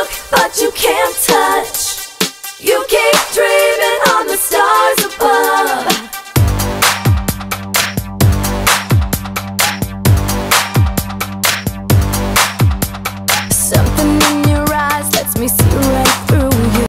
look, but you can't touch. You can't dreaming